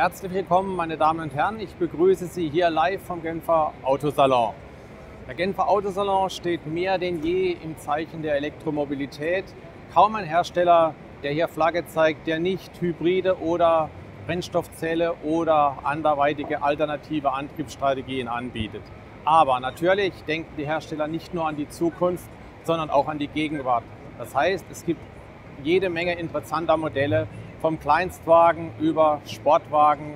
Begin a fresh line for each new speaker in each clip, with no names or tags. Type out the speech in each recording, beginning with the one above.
Herzlich willkommen, meine Damen und Herren. Ich begrüße Sie hier live vom Genfer Autosalon. Der Genfer Autosalon steht mehr denn je im Zeichen der Elektromobilität. Kaum ein Hersteller, der hier Flagge zeigt, der nicht Hybride oder Brennstoffzelle oder anderweitige alternative Antriebsstrategien anbietet. Aber natürlich denken die Hersteller nicht nur an die Zukunft, sondern auch an die Gegenwart. Das heißt, es gibt jede Menge interessanter Modelle, vom Kleinstwagen über Sportwagen,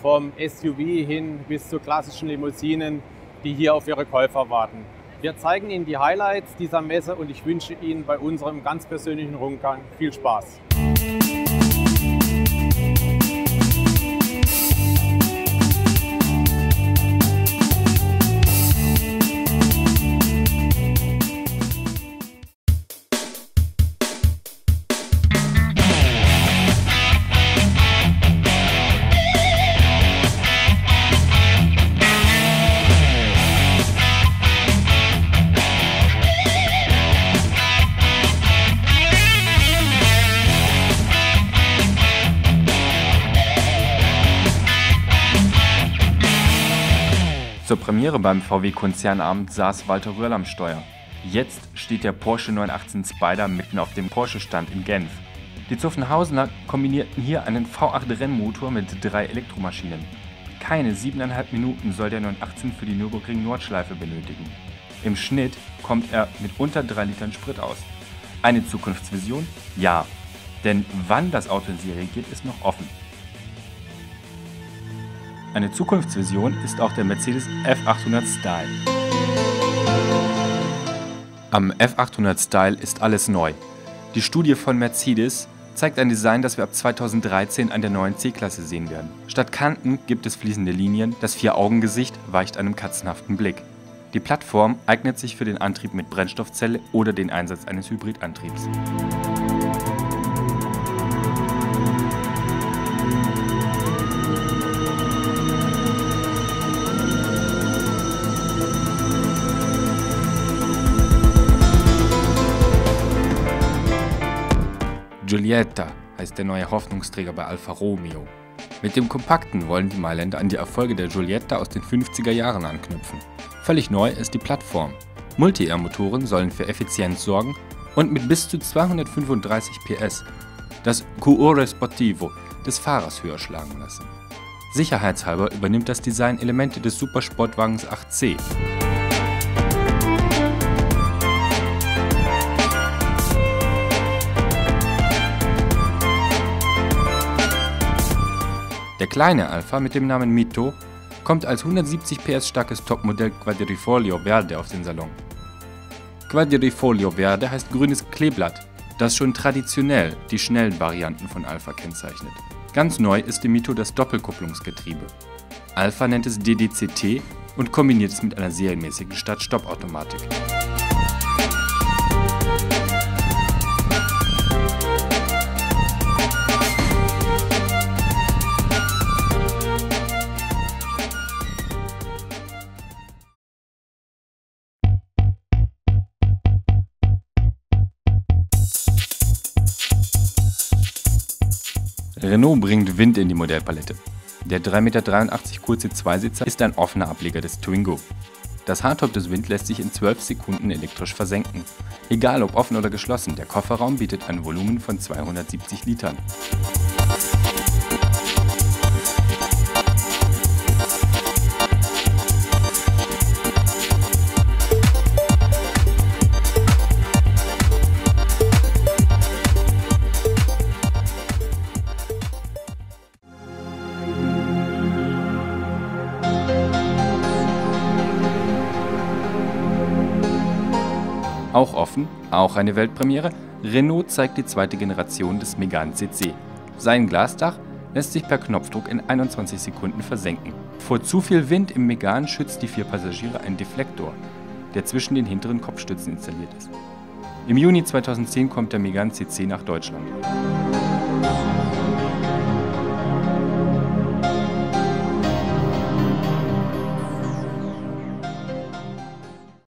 vom SUV hin bis zu klassischen Limousinen, die hier auf ihre Käufer warten. Wir zeigen Ihnen die Highlights dieser Messe und ich wünsche Ihnen bei unserem ganz persönlichen Rundgang viel Spaß.
Zur Premiere beim VW-Konzernabend saß Walter Röhrl am Steuer. Jetzt steht der Porsche 918 Spider mitten auf dem Porsche-Stand in Genf. Die Zuffenhausener kombinierten hier einen V8-Rennmotor mit drei Elektromaschinen. Keine siebeneinhalb Minuten soll der 918 für die Nürburgring-Nordschleife benötigen. Im Schnitt kommt er mit unter drei Litern Sprit aus. Eine Zukunftsvision? Ja. Denn wann das Auto in Serie geht, ist noch offen. Eine Zukunftsvision ist auch der Mercedes F800 Style. Am F800 Style ist alles neu. Die Studie von Mercedes zeigt ein Design, das wir ab 2013 an der neuen C-Klasse sehen werden. Statt Kanten gibt es fließende Linien, das Vier-Augen-Gesicht weicht einem katzenhaften Blick. Die Plattform eignet sich für den Antrieb mit Brennstoffzelle oder den Einsatz eines Hybridantriebs. Giulietta heißt der neue Hoffnungsträger bei Alfa Romeo. Mit dem Kompakten wollen die Mailänder an die Erfolge der Giulietta aus den 50er Jahren anknüpfen. Völlig neu ist die Plattform. Multi-Air-Motoren sollen für Effizienz sorgen und mit bis zu 235 PS das Cuore Sportivo des Fahrers höher schlagen lassen. Sicherheitshalber übernimmt das Design Elemente des Supersportwagens 8C. Der kleine Alpha mit dem Namen Mito kommt als 170 PS starkes Topmodell Quadrifoglio Verde auf den Salon. Quadrifoglio Verde heißt grünes Kleeblatt, das schon traditionell die schnellen Varianten von Alpha kennzeichnet. Ganz neu ist im Mito das Doppelkupplungsgetriebe. Alpha nennt es DDCT und kombiniert es mit einer serienmäßigen Start-Stopp-Automatik. Renault bringt Wind in die Modellpalette. Der 3,83 Meter kurze Zweisitzer ist ein offener Ableger des Twingo. Das Hardtop des Wind lässt sich in 12 Sekunden elektrisch versenken. Egal ob offen oder geschlossen, der Kofferraum bietet ein Volumen von 270 Litern. Auch offen, auch eine Weltpremiere, Renault zeigt die zweite Generation des Megane CC. Sein Glasdach lässt sich per Knopfdruck in 21 Sekunden versenken. Vor zu viel Wind im Megane schützt die vier Passagiere ein Deflektor, der zwischen den hinteren Kopfstützen installiert ist. Im Juni 2010 kommt der Megane CC nach Deutschland.